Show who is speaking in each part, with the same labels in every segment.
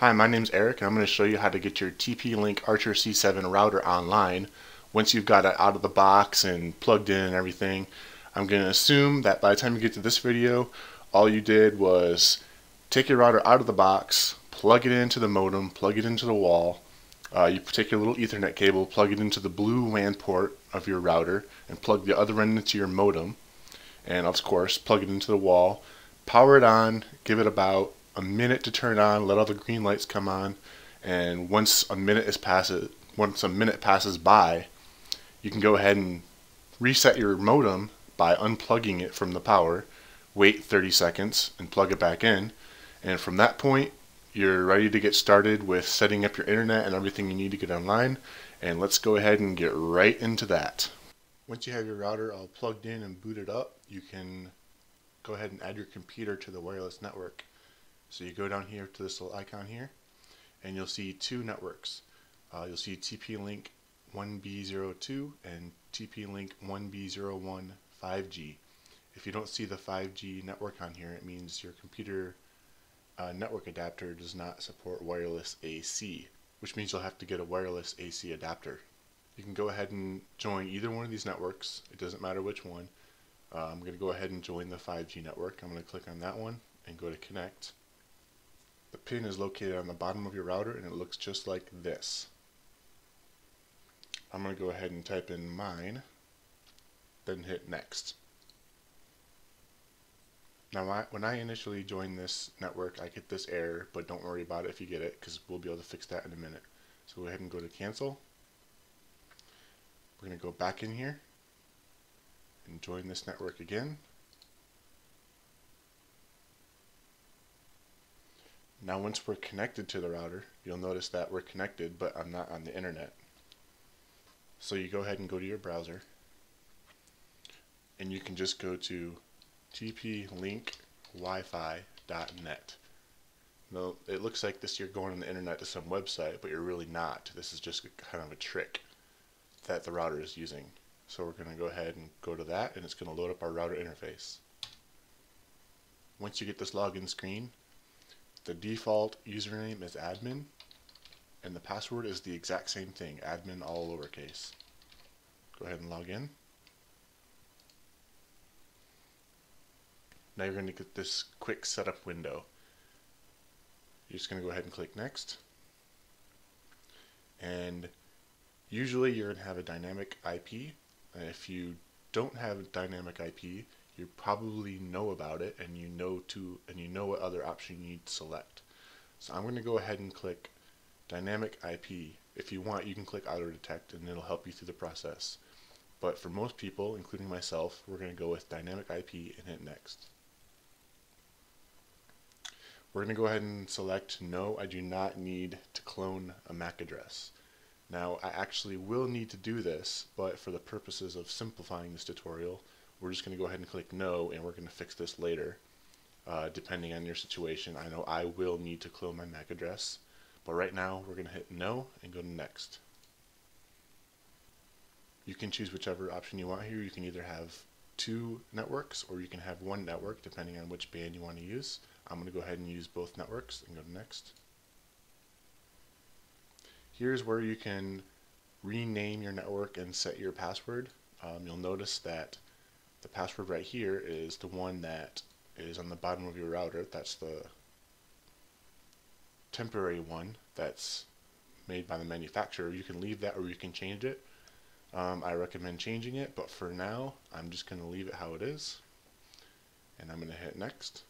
Speaker 1: Hi, my name's Eric and I'm going to show you how to get your TP-Link Archer C7 router online. Once you've got it out of the box and plugged in and everything, I'm going to assume that by the time you get to this video, all you did was take your router out of the box, plug it into the modem, plug it into the wall, uh, you take your little ethernet cable, plug it into the blue WAN port of your router, and plug the other end into your modem, and of course plug it into the wall, power it on, give it about a minute to turn on, let all the green lights come on, and once a minute is passes, once a minute passes by, you can go ahead and reset your modem by unplugging it from the power, wait 30 seconds, and plug it back in, and from that point, you're ready to get started with setting up your internet and everything you need to get online, and let's go ahead and get right into that. Once you have your router all plugged in and booted up, you can go ahead and add your computer to the wireless network. So you go down here to this little icon here, and you'll see two networks. Uh, you'll see TP-Link 1B02 and TP-Link 1B01 5G. If you don't see the 5G network on here, it means your computer uh, network adapter does not support wireless AC, which means you'll have to get a wireless AC adapter. You can go ahead and join either one of these networks. It doesn't matter which one. Uh, I'm going to go ahead and join the 5G network. I'm going to click on that one and go to connect. The pin is located on the bottom of your router and it looks just like this. I'm going to go ahead and type in mine, then hit next. Now when I initially join this network I get this error, but don't worry about it if you get it because we'll be able to fix that in a minute. So go ahead and go to cancel. We're going to go back in here and join this network again. Now once we're connected to the router, you'll notice that we're connected, but I'm not on the internet. So you go ahead and go to your browser, and you can just go to tplinkwifi.net. Now, it looks like this you're going on the internet to some website, but you're really not. This is just kind of a trick that the router is using. So we're going to go ahead and go to that, and it's going to load up our router interface. Once you get this login screen, the default username is admin, and the password is the exact same thing, admin all lowercase. Go ahead and log in. Now you're going to get this quick setup window. You're just going to go ahead and click next. And usually you're going to have a dynamic IP. And if you don't have a dynamic IP, you probably know about it and you know to and you know what other option you need to select. So I'm going to go ahead and click dynamic IP. If you want, you can click auto detect and it'll help you through the process. But for most people, including myself, we're going to go with dynamic IP and hit next. We're going to go ahead and select no, I do not need to clone a MAC address. Now I actually will need to do this, but for the purposes of simplifying this tutorial, we're just going to go ahead and click no and we're going to fix this later uh, depending on your situation. I know I will need to clone my MAC address but right now we're going to hit no and go to next. You can choose whichever option you want here. You can either have two networks or you can have one network depending on which band you want to use. I'm going to go ahead and use both networks and go to next. Here's where you can rename your network and set your password. Um, you'll notice that the password right here is the one that is on the bottom of your router. That's the temporary one that's made by the manufacturer. You can leave that or you can change it. Um, I recommend changing it, but for now, I'm just going to leave it how it is. And I'm going to hit next.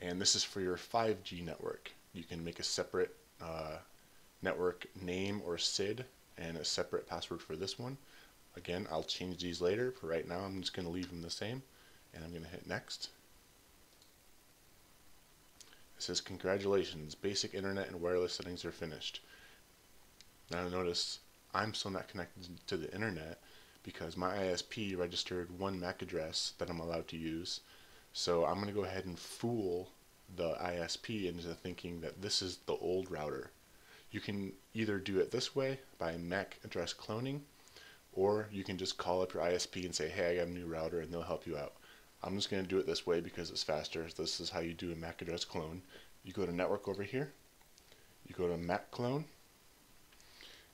Speaker 1: And this is for your 5G network. You can make a separate uh, network name or SID and a separate password for this one. Again, I'll change these later. For right now, I'm just going to leave them the same. And I'm going to hit next. It says, congratulations, basic internet and wireless settings are finished. Now notice, I'm still not connected to the internet because my ISP registered one MAC address that I'm allowed to use. So I'm going to go ahead and fool the ISP into thinking that this is the old router. You can either do it this way by MAC address cloning or you can just call up your ISP and say, hey, I got a new router, and they'll help you out. I'm just going to do it this way because it's faster. This is how you do a MAC address clone. you go to network over here, you go to MAC clone,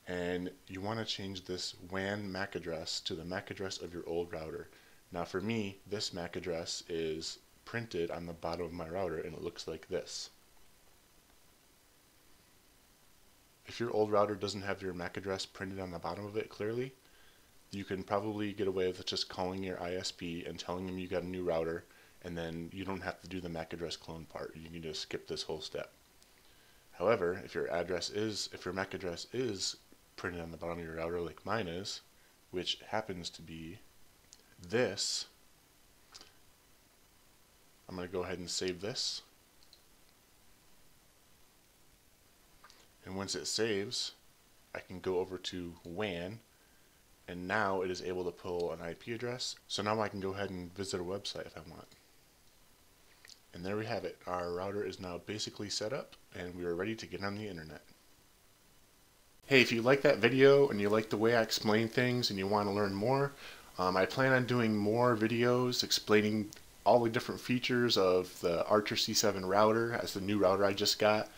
Speaker 1: and you want to change this WAN MAC address to the MAC address of your old router. Now for me, this MAC address is printed on the bottom of my router and it looks like this. If your old router doesn't have your MAC address printed on the bottom of it clearly, you can probably get away with just calling your ISP and telling them you got a new router and then you don't have to do the MAC address clone part. You can just skip this whole step. However, if your address is, if your MAC address is printed on the bottom of your router like mine is, which happens to be this, I'm going to go ahead and save this. And once it saves, I can go over to WAN and now it is able to pull an IP address. So now I can go ahead and visit a website if I want. And there we have it. Our router is now basically set up and we are ready to get on the internet. Hey, if you like that video and you like the way I explain things and you want to learn more, um, I plan on doing more videos explaining all the different features of the Archer C7 router as the new router I just got.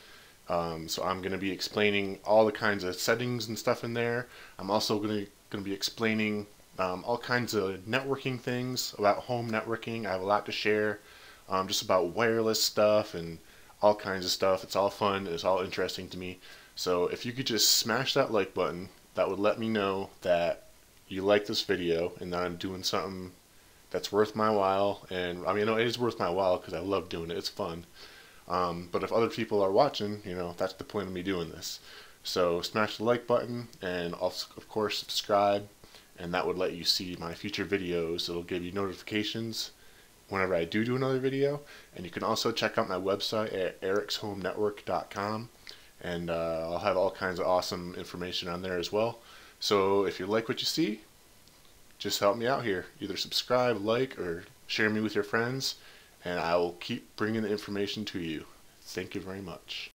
Speaker 1: Um, so I'm going to be explaining all the kinds of settings and stuff in there. I'm also going to going to be explaining um, all kinds of networking things about home networking. I have a lot to share um, just about wireless stuff and all kinds of stuff. It's all fun. It's all interesting to me. So if you could just smash that like button, that would let me know that you like this video and that I'm doing something that's worth my while. And I mean, I know it is worth my while because I love doing it. It's fun. Um, but if other people are watching, you know, that's the point of me doing this. So smash the like button and also, of course, subscribe. And that would let you see my future videos. It'll give you notifications whenever I do do another video. And you can also check out my website at ericshomenetwork.com. And uh, I'll have all kinds of awesome information on there as well. So if you like what you see, just help me out here. Either subscribe, like, or share me with your friends. And I will keep bringing the information to you. Thank you very much.